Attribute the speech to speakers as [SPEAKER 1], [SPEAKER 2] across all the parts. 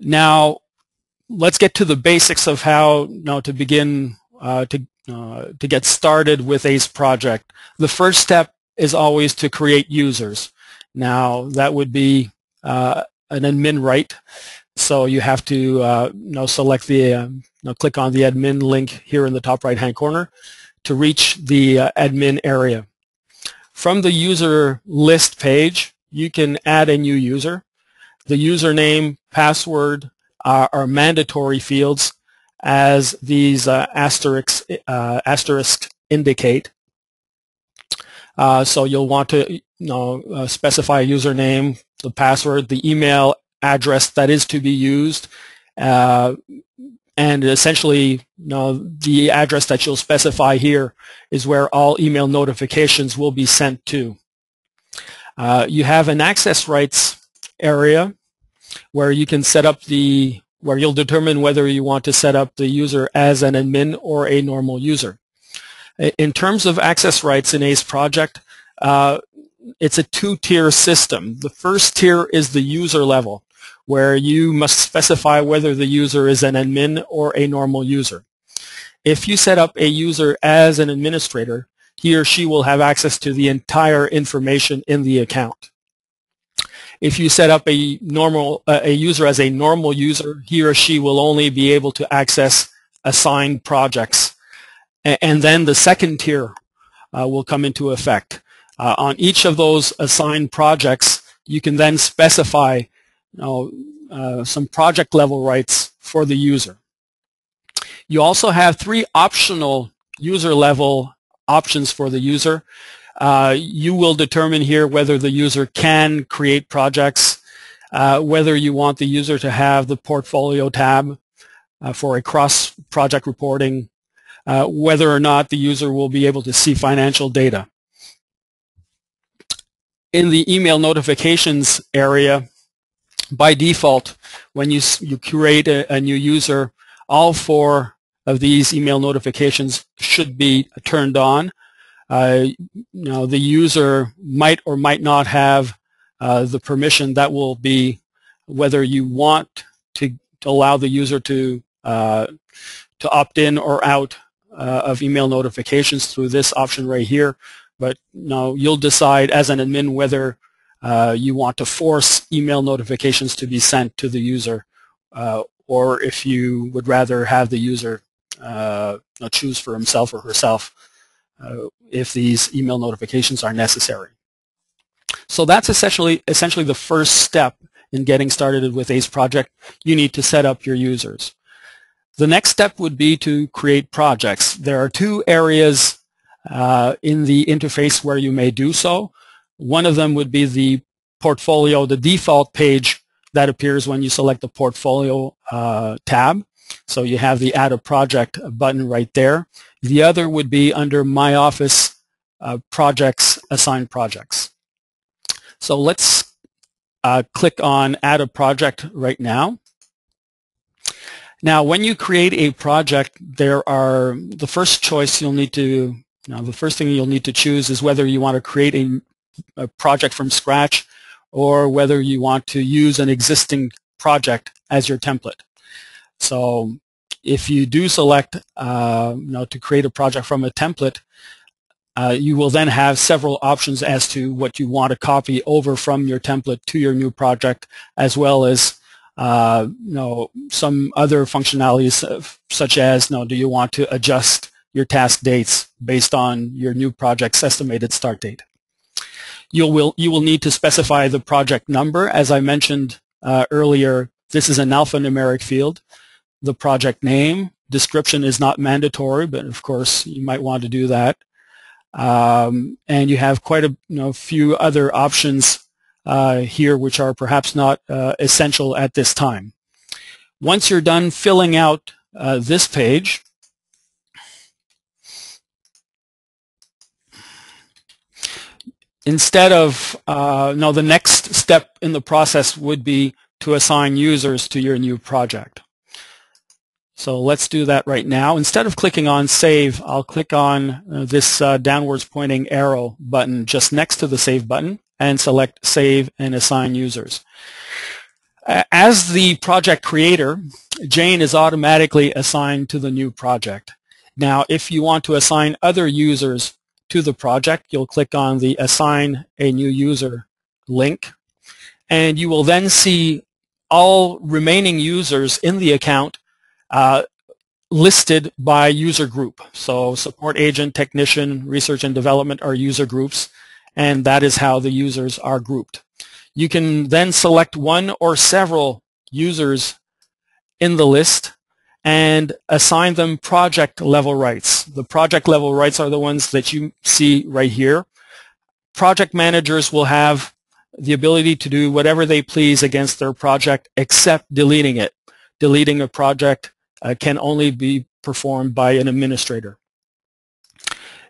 [SPEAKER 1] Now, let's get to the basics of how you know, to begin uh, to uh, to get started with AceProject. The first step is always to create users. Now, that would be uh, an admin right. So you have to uh, you know, select the, uh, you know, click on the admin link here in the top right hand corner to reach the uh, admin area. From the user list page, you can add a new user. The username, password are, are mandatory fields as these uh, asterisks, uh, asterisks indicate. Uh, so you'll want to you know, uh, specify a username, the password, the email address that is to be used, uh, and essentially you know, the address that you'll specify here is where all email notifications will be sent to. Uh, you have an access rights area where you can set up the where you'll determine whether you want to set up the user as an admin or a normal user. In terms of access rights in AceProject, uh, it's a two-tier system. The first tier is the user level, where you must specify whether the user is an admin or a normal user. If you set up a user as an administrator, he or she will have access to the entire information in the account. If you set up a normal uh, a user as a normal user, he or she will only be able to access assigned projects. A and then the second tier uh, will come into effect. Uh, on each of those assigned projects, you can then specify you know, uh, some project level rights for the user. You also have three optional user level options for the user. Uh, you will determine here whether the user can create projects, uh, whether you want the user to have the portfolio tab uh, for a cross-project reporting, uh, whether or not the user will be able to see financial data. In the email notifications area, by default, when you, you create a, a new user, all four of these email notifications should be turned on uh, you know, the user might or might not have uh, the permission that will be whether you want to, to allow the user to uh, to opt in or out uh, of email notifications through this option right here. But know, you'll decide as an admin whether uh, you want to force email notifications to be sent to the user uh, or if you would rather have the user choose for himself or herself if these email notifications are necessary. So that's essentially, essentially the first step in getting started with AceProject. You need to set up your users. The next step would be to create projects. There are two areas uh, in the interface where you may do so. One of them would be the portfolio, the default page that appears when you select the portfolio uh, tab. So you have the add a project button right there. The other would be under My Office uh, Projects, Assigned Projects. So let's uh, click on Add a Project right now. Now, when you create a project, there are the first choice you'll need to, now the first thing you'll need to choose is whether you want to create a, a project from scratch or whether you want to use an existing project as your template. So if you do select uh, you know, to create a project from a template, uh, you will then have several options as to what you want to copy over from your template to your new project, as well as uh, you know, some other functionalities of, such as you know, do you want to adjust your task dates based on your new project's estimated start date. You will, you will need to specify the project number. As I mentioned uh, earlier, this is an alphanumeric field the project name. Description is not mandatory, but of course you might want to do that. Um, and you have quite a you know, few other options uh, here which are perhaps not uh, essential at this time. Once you're done filling out uh, this page, instead of, uh, no, the next step in the process would be to assign users to your new project. So let's do that right now. Instead of clicking on Save, I'll click on uh, this uh, downwards pointing arrow button just next to the Save button and select Save and Assign Users. As the project creator, Jane is automatically assigned to the new project. Now, if you want to assign other users to the project, you'll click on the Assign a New User link, and you will then see all remaining users in the account uh, listed by user group. So support agent, technician, research and development are user groups, and that is how the users are grouped. You can then select one or several users in the list and assign them project level rights. The project level rights are the ones that you see right here. Project managers will have the ability to do whatever they please against their project except deleting it. Deleting a project uh, can only be performed by an administrator.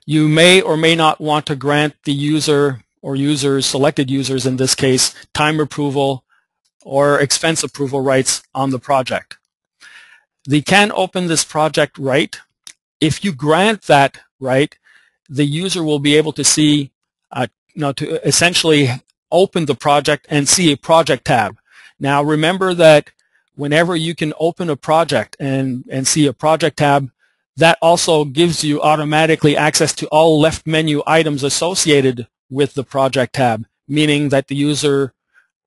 [SPEAKER 1] You may or may not want to grant the user or users, selected users in this case, time approval or expense approval rights on the project. They can open this project right. If you grant that right, the user will be able to see, uh, you know, to essentially open the project and see a project tab. Now remember that whenever you can open a project and, and see a project tab, that also gives you automatically access to all left menu items associated with the project tab, meaning that the user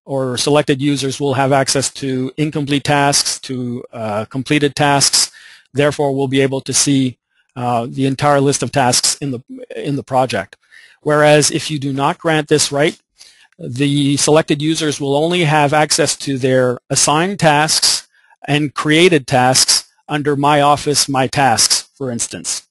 [SPEAKER 1] or selected users will have access to incomplete tasks, to uh, completed tasks, therefore we'll be able to see uh, the entire list of tasks in the, in the project. Whereas if you do not grant this right, the selected users will only have access to their assigned tasks and created tasks under My Office, My Tasks, for instance.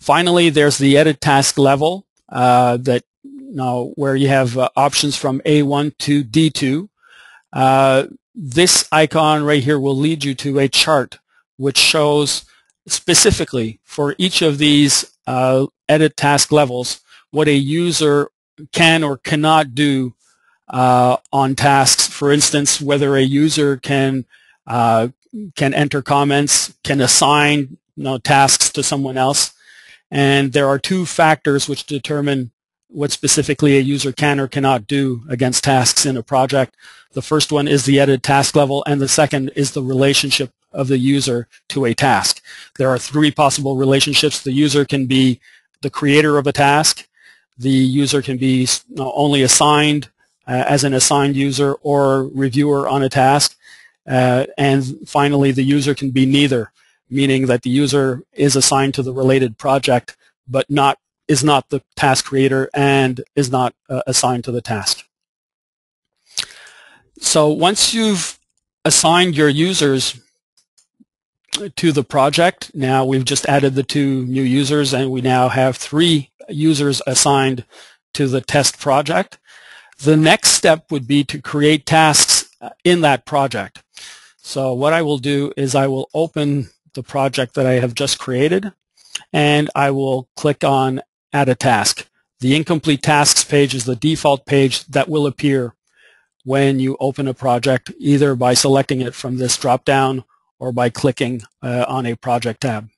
[SPEAKER 1] Finally, there's the edit task level uh, that now where you have uh, options from A1 to D2. Uh, this icon right here will lead you to a chart which shows specifically for each of these uh, edit task levels what a user can or cannot do uh, on tasks. For instance, whether a user can uh, can enter comments, can assign you know, tasks to someone else. And there are two factors which determine what specifically a user can or cannot do against tasks in a project. The first one is the edit task level, and the second is the relationship of the user to a task. There are three possible relationships. The user can be the creator of a task, the user can be only assigned uh, as an assigned user or reviewer on a task. Uh, and finally, the user can be neither, meaning that the user is assigned to the related project, but not is not the task creator and is not uh, assigned to the task. So once you've assigned your users to the project, now we've just added the two new users and we now have three users assigned to the test project. The next step would be to create tasks uh, in that project. So what I will do is I will open the project that I have just created and I will click on add a task. The incomplete tasks page is the default page that will appear when you open a project either by selecting it from this drop down or by clicking uh, on a project tab.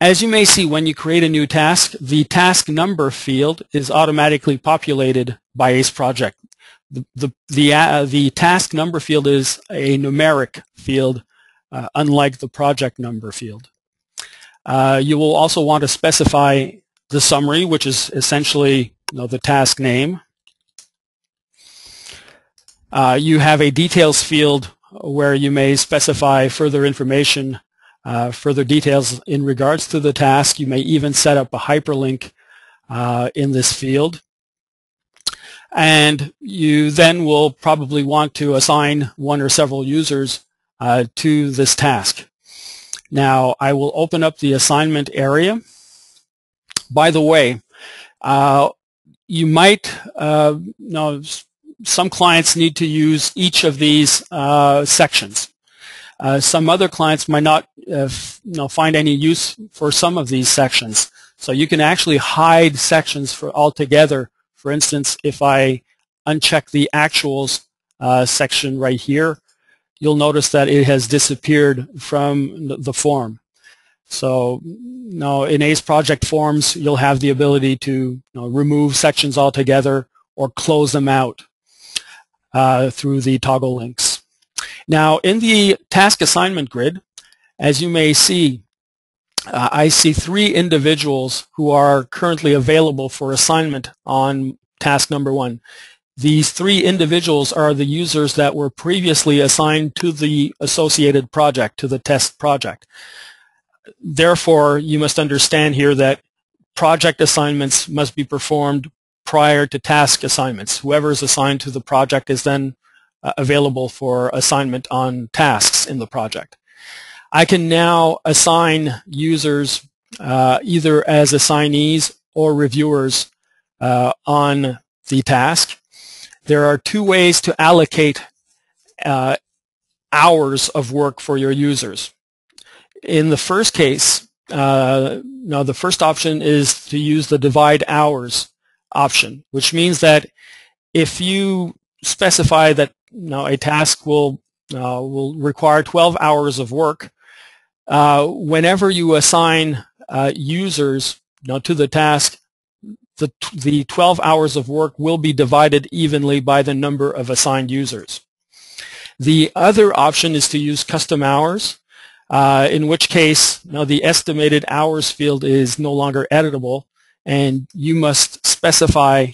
[SPEAKER 1] As you may see, when you create a new task, the task number field is automatically populated by AceProject. The, the, the, uh, the task number field is a numeric field, uh, unlike the project number field. Uh, you will also want to specify the summary, which is essentially you know, the task name. Uh, you have a details field where you may specify further information uh, further details in regards to the task. You may even set up a hyperlink uh, in this field. And you then will probably want to assign one or several users uh, to this task. Now, I will open up the assignment area. By the way, uh, you might uh, know some clients need to use each of these uh, sections. Uh, some other clients might not uh, you know, find any use for some of these sections. So you can actually hide sections for altogether. For instance, if I uncheck the actuals uh, section right here, you'll notice that it has disappeared from the form. So know, in AceProject forms, you'll have the ability to you know, remove sections altogether or close them out. Uh, through the toggle links. Now, in the task assignment grid, as you may see, uh, I see three individuals who are currently available for assignment on task number one. These three individuals are the users that were previously assigned to the associated project, to the test project. Therefore, you must understand here that project assignments must be performed prior to task assignments. Whoever is assigned to the project is then uh, available for assignment on tasks in the project. I can now assign users uh, either as assignees or reviewers uh, on the task. There are two ways to allocate uh, hours of work for your users. In the first case, uh, now the first option is to use the divide hours option, which means that if you specify that you know, a task will uh, will require 12 hours of work, uh, whenever you assign uh, users you know, to the task, the, the 12 hours of work will be divided evenly by the number of assigned users. The other option is to use custom hours, uh, in which case you know, the estimated hours field is no longer editable, and you must specify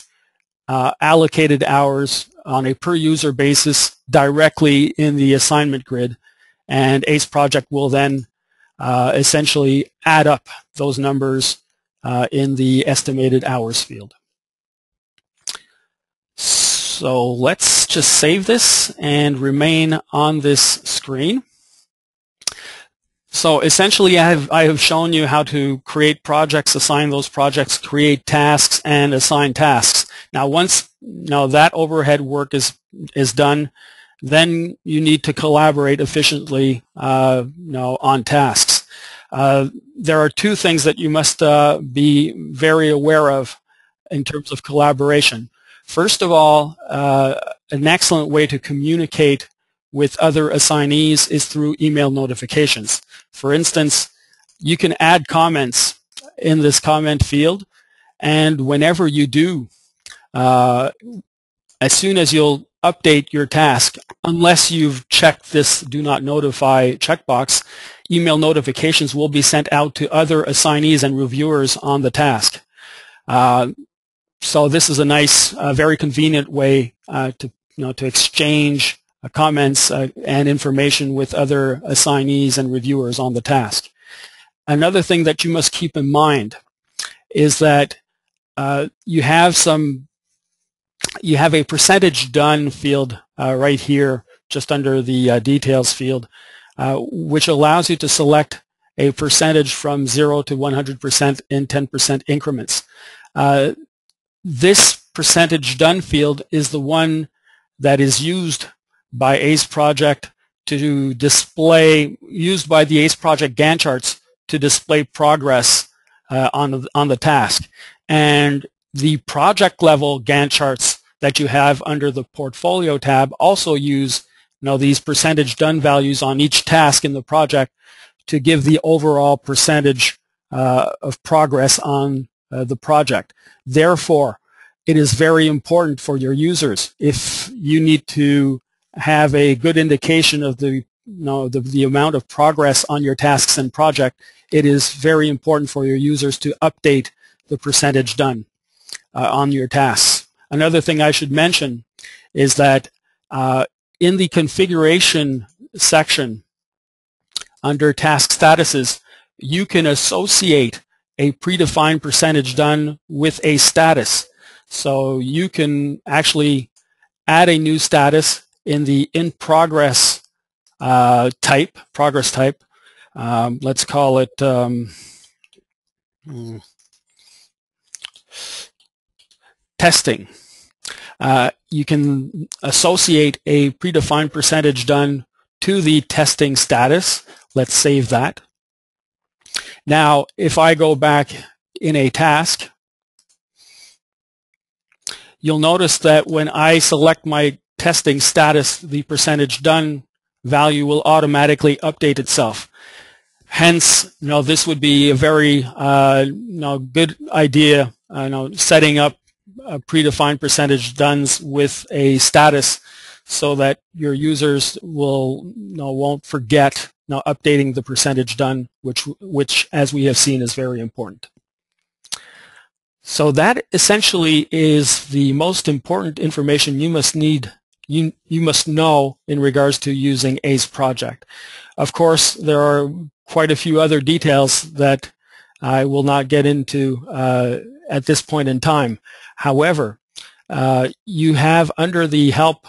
[SPEAKER 1] uh, allocated hours on a per user basis directly in the assignment grid and AceProject will then uh, essentially add up those numbers uh, in the estimated hours field. So let's just save this and remain on this screen. So essentially I have, I have shown you how to create projects, assign those projects, create tasks, and assign tasks. Now once know, that overhead work is, is done, then you need to collaborate efficiently uh, you know, on tasks. Uh, there are two things that you must uh, be very aware of in terms of collaboration. First of all, uh, an excellent way to communicate with other assignees is through email notifications. For instance, you can add comments in this comment field, and whenever you do, uh, as soon as you'll update your task, unless you've checked this do not notify checkbox, email notifications will be sent out to other assignees and reviewers on the task. Uh, so this is a nice, uh, very convenient way uh, to, you know, to exchange comments uh, and information with other assignees and reviewers on the task. Another thing that you must keep in mind is that uh, you have some you have a percentage done field uh, right here just under the uh, details field uh, which allows you to select a percentage from 0 to 100% in 10% increments. Uh, this percentage done field is the one that is used by AceProject to display, used by the AceProject Gantt charts to display progress uh, on, the, on the task. And the project level Gantt charts that you have under the portfolio tab also use you know, these percentage done values on each task in the project to give the overall percentage uh, of progress on uh, the project. Therefore, it is very important for your users if you need to have a good indication of the you know, the, the amount of progress on your tasks and project, it is very important for your users to update the percentage done uh, on your tasks. Another thing I should mention is that uh, in the configuration section under task statuses, you can associate a predefined percentage done with a status. So you can actually add a new status in the in progress uh, type, progress type. Um, let's call it um, hmm, testing uh, you can associate a predefined percentage done to the testing status. Let's save that. Now, if I go back in a task, you'll notice that when I select my testing status, the percentage done value will automatically update itself. Hence, you know, this would be a very uh, you know, good idea, uh, you know, setting up a predefined percentage done with a status so that your users will you know, won't forget you know, updating the percentage done, which, which as we have seen is very important. So that essentially is the most important information you must need you, you must know in regards to using AceProject. Of course, there are quite a few other details that I will not get into uh, at this point in time. However, uh, you have under the help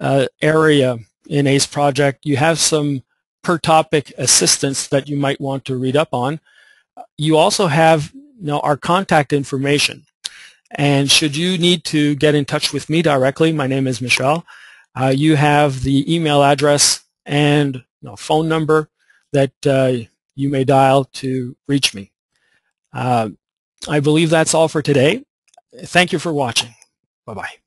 [SPEAKER 1] uh, area in AceProject, you have some per topic assistance that you might want to read up on. You also have you know, our contact information. And should you need to get in touch with me directly, my name is Michelle. uh, you have the email address and you know, phone number that uh, you may dial to reach me. Uh, I believe that's all for today. Thank you for watching. Bye-bye.